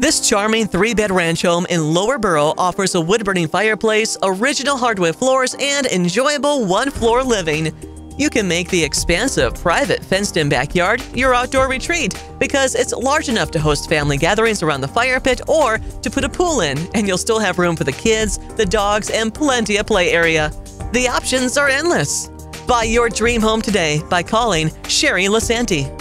This charming three bed ranch home in Lower Burrell offers a wood burning fireplace, original hardwood floors, and enjoyable one floor living. You can make the expansive, private, fenced in backyard your outdoor retreat because it's large enough to host family gatherings around the fire pit or to put a pool in, and you'll still have room for the kids, the dogs, and plenty of play area. The options are endless. Buy your dream home today by calling Sherri Lisanti.